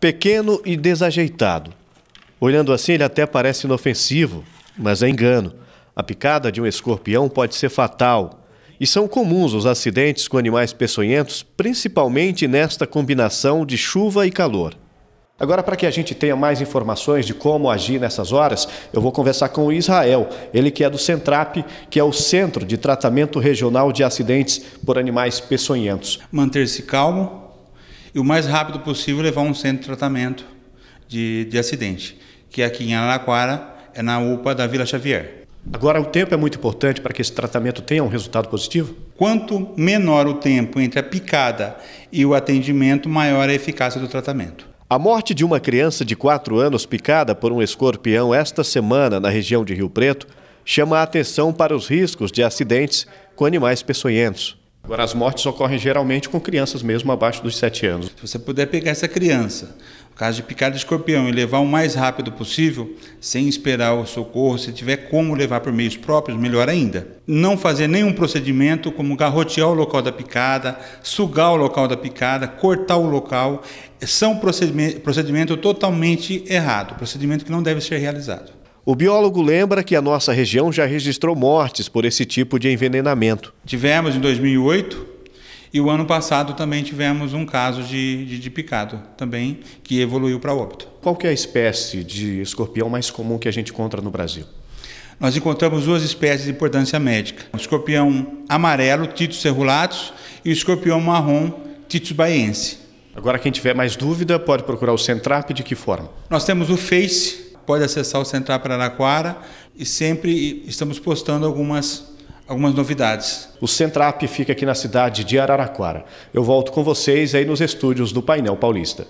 Pequeno e desajeitado. Olhando assim, ele até parece inofensivo, mas é engano. A picada de um escorpião pode ser fatal. E são comuns os acidentes com animais peçonhentos, principalmente nesta combinação de chuva e calor. Agora, para que a gente tenha mais informações de como agir nessas horas, eu vou conversar com o Israel, ele que é do Centrap, que é o Centro de Tratamento Regional de Acidentes por Animais Peçonhentos. Manter-se calmo e o mais rápido possível levar um centro de tratamento de, de acidente, que aqui em Araraquara é na UPA da Vila Xavier. Agora, o tempo é muito importante para que esse tratamento tenha um resultado positivo? Quanto menor o tempo entre a picada e o atendimento, maior a eficácia do tratamento. A morte de uma criança de 4 anos picada por um escorpião esta semana na região de Rio Preto chama a atenção para os riscos de acidentes com animais peçonhentos. Agora, as mortes ocorrem geralmente com crianças mesmo abaixo dos 7 anos. Se você puder pegar essa criança, no caso de picada de escorpião, e levar o mais rápido possível, sem esperar o socorro, se tiver como levar por meios próprios, melhor ainda. Não fazer nenhum procedimento como garrotear o local da picada, sugar o local da picada, cortar o local, são procedimento, procedimento totalmente errado, procedimento que não deve ser realizado. O biólogo lembra que a nossa região já registrou mortes por esse tipo de envenenamento. Tivemos em 2008 e o ano passado também tivemos um caso de, de, de picado, também, que evoluiu para óbito. Qual é a espécie de escorpião mais comum que a gente encontra no Brasil? Nós encontramos duas espécies de importância médica: o escorpião amarelo, Titus cerulatus, e o escorpião marrom, Titus baiense. Agora, quem tiver mais dúvida, pode procurar o Centrap de que forma? Nós temos o Face pode acessar o Central Araraquara e sempre estamos postando algumas, algumas novidades. O Centrap fica aqui na cidade de Araraquara. Eu volto com vocês aí nos estúdios do Painel Paulista.